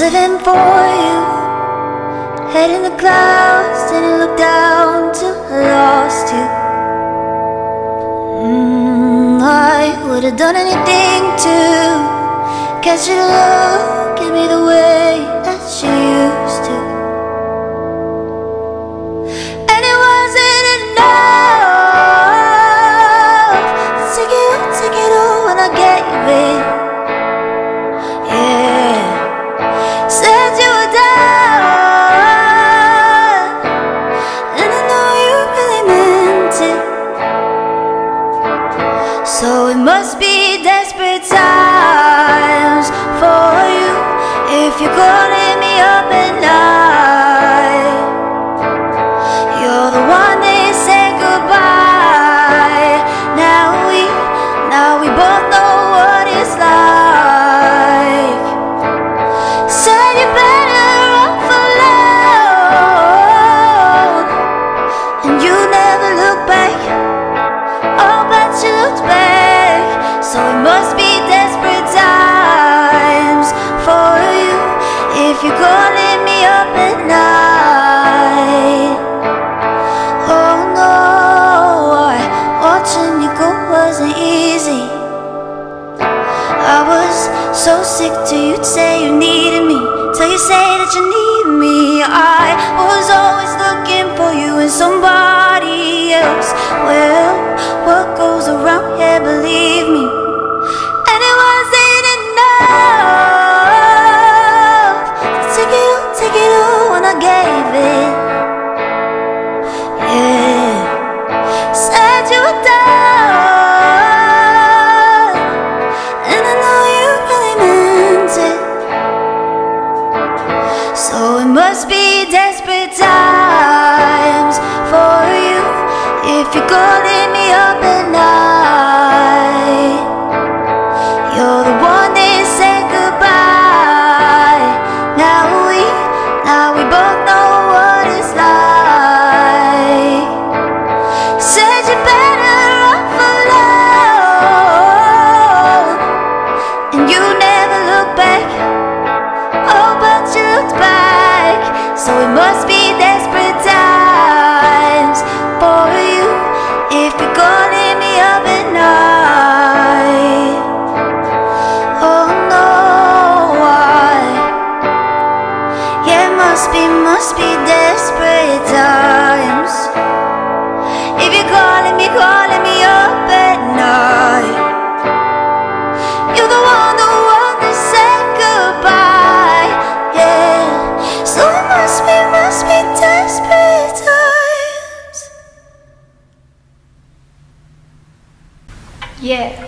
living for you. Head in the clouds, didn't look down till I lost you. Mm, I would have done anything to catch you to look at me the way that you used to. And it wasn't enough take it, take it all when I it. Yeah, if you're calling me up at night. Oh no, I- watching you go wasn't easy. I was so sick till you'd say you needed me, till you say that you need me. I was always looking for you in somebody So it must be desperate times for you if you're calling me up at night. Oh no, why? Yeah, must be, must be desperate times. If you're calling me, calling me up at night. Yeah.